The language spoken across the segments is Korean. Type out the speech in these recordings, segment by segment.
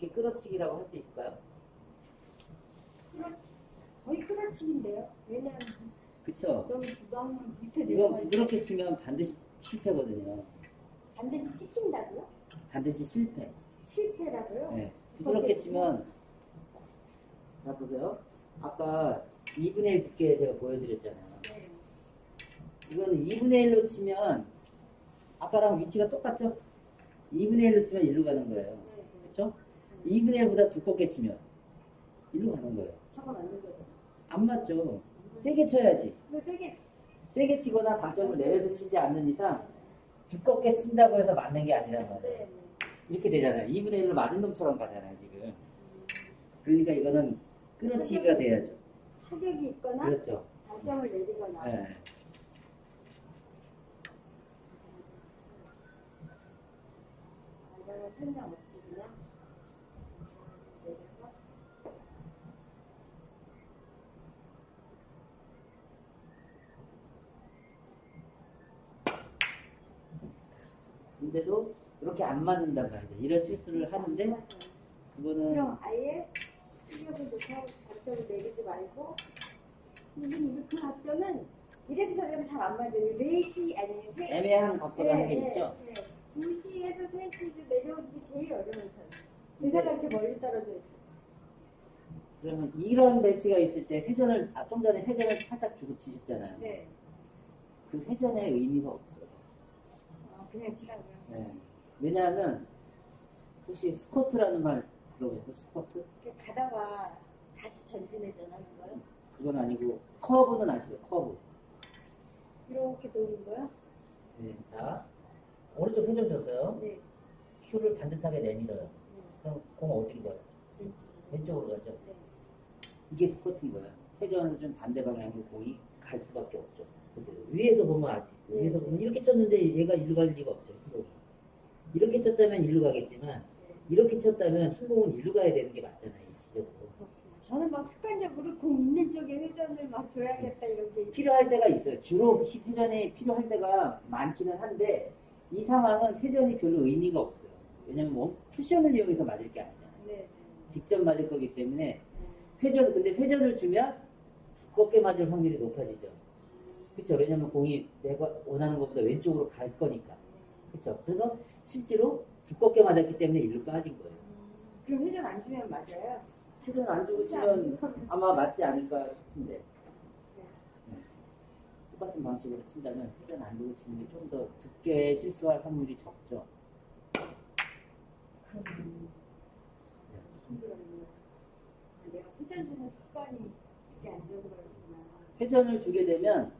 이게 끌어치기라고 할 수 있을까요? 거의 끌어치기인데요. 왜냐하면 그쵸? 너무 부담은 밑에 이거 내려가 부드럽게 치면 반드시 실패거든요. 반드시 찍힌다고요? 반드시 실패. 실패라고요? 네. 부드럽게 치면 자 보세요. 아까 2분의 1 두께 제가 보여드렸잖아요. 네. 이거는 2분의 1로 치면 아까랑 위치가 똑같죠? 2분의 1로 치면 1로 가는 거예요. 네. 그렇죠? 2분의 1보다 두껍게 치면 1로 가는 거예요. 저거 맞는 거죠. 안 맞죠? 세게 쳐야지. 근데 세게 세게 치거나 당점을 내려서 치지 않는 이상 두껍게 친다고 해서 맞는 게 아니란 말이에요. 네. 네. 이렇게 되잖아요. 2분의 1로 맞은 놈처럼 가잖아요, 지금. 그러니까 이거는 끌어치기가 돼야죠. 타격이 있거나 그렇죠. 단점을 내리거나 네. 이거는 설명 없이 그냥 근데도 그렇게 안 맞는단 말이죠. 이런 실수를 하는데 맞아요. 그거는 그럼 아예 실력을 좋고 단점을 내리지 말고 무슨 그 각도는 이래도 저래도 잘 안 맞아요. 4시 아니 세, 애매한 각도가 하는 게 네, 있죠. 네, 네. 2시에서 3시 내려오는 게 제일 어려운 선. 게다가 이렇게 멀리 떨어져 있어요. 그러면 이런 배치가 있을 때 회전을 아, 좀 전에 회전을 살짝 주고 치셨잖아요. 네. 그 회전의 의미가 없어요. 어, 그냥 치라고요. 네. 왜냐하면 혹시 squirt라는 말 들어보셨어요? squirt? 이렇게 가다가 다시 전진해잖아요. 그걸. 그건 아니고 커브는 아시죠? 커브. 이렇게 도는 거요? 네. 자 오른쪽 회전 줬어요. 네. 큐를 반듯하게 내밀어요. 네. 그럼 공 어디로 가요? 네. 왼쪽으로 가죠. 네. 이게 스쿼트인 거예요. 회전을 좀 반대 방향으로 공이 갈 수밖에 없죠. 위에서 보면 아직 네. 위에서 보면 이렇게 쳤는데 얘가 일로 갈 리가 없죠. 이렇게 쳤다면 일로 가겠지만 네. 이렇게 쳤다면 흰공은 일로 가야 되는 게 맞잖아요. 이 지적으로. 저는 막 습관적으로 공 있는 쪽에 회전을 막 줘야겠다 이런 게 필요할 때가 있어요. 주로 히- 회전이 필요할 때가 많기는 한데 이 상황은 회전이 별로 의미가 없어요. 왜냐면 뭐 쿠션을 이용해서 맞을 게 아니잖아요. 네. 직접 맞을 거기 때문에 네. 회전 근데 회전을 주면 두껍게 맞을 확률이 높아지죠. 그렇죠. 왜냐면 공이 내가 원하는 것보다 왼쪽으로 갈 거니까. 그렇죠. 그래서 실제로 두껍게 맞았기 때문에 일로 빠진 거예요. 그럼 회전 안 주면 맞아요? 회전 안 주고 치면 아마 맞지 않을까 싶은데. 네. 똑같은 방식으로 친다면 회전 안 주고 치는 게 좀 더 두께 실수할 확률이 적죠. 내가 회전 주는 습관이 이렇게 안 좋은 거였구나. 회전을 주게 되면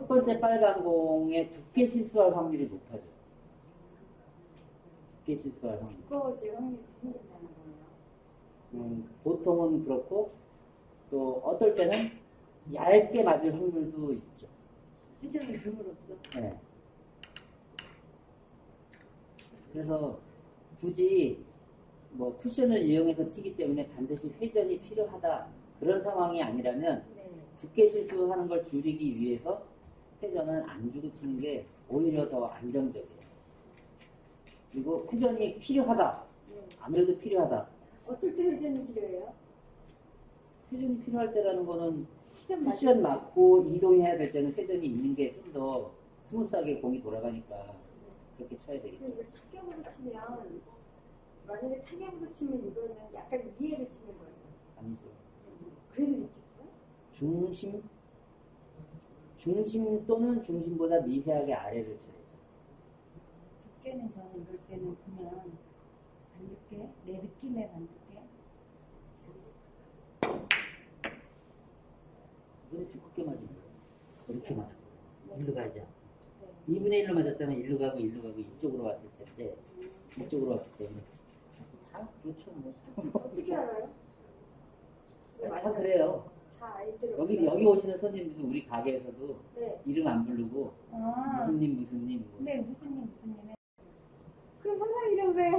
첫 번째 빨간 공에 두께 실수할 확률이 높아져. 두께 실수할 확률. 두꺼워질 확률이 생긴다는 거예요. 음, 보통은 그렇고 또 어떨 때는 얇게 맞을 확률도 있죠. 회전을 줌으로써. 네. 그래서 굳이 뭐 쿠션을 이용해서 치기 때문에 반드시 회전이 필요하다 그런 상황이 아니라면 네. 두께 실수하는 걸 줄이기 위해서 회전을 안 주고 치는 게 오히려 더 안정적이에요. 그리고 회전이 필요하다. 네. 아무래도 필요하다. 어떨 때 회전이 필요해요? 회전이 필요할 때라는 거는 쿠션 쿠션 맞고 이동해야 될 때는 회전이 있는 게 좀 더 스무스하게 공이 돌아가니까 그렇게 쳐야 되겠죠. 그리고 타격으로 치면 만약에 타격으로 치면 이거는 약간 위에를 치는 거예요. 아니죠. 그래도 있겠죠? 중심, 중심 또는 중심보다 미세하게 아래를 쳐야죠. 두께는 저는 이럴 때는 그냥 반두께 내 느낌에 반두께 이거 두껍게 맞은 거예요. 이렇게 맞은 거예요. 일로 가야죠. 2분의 1로 맞았다면 일로 가고 일로 가고 이쪽으로 왔을 텐데 이쪽으로 왔기 때문에 다 그렇죠 뭐. 어떻게 알아요? 다 그래요. 다 아이들 여기 여기 오시는 손님들도 우리 가게에서도 네. 이름 안 부르고 아 무슨 님 무슨 님 뭐. 근데 무슨 님 무슨 님에 그럼 선생 이름 왜?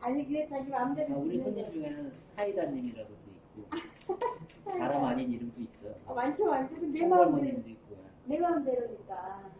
아니 그냥 자기 마음대로 아, 우리 손님. 중에는 사이다님이라고도 있고 사람 아닌 이름도 있어. 아, 많죠 많죠. 근데 내 마음대로 있고. 내 마음대로니까.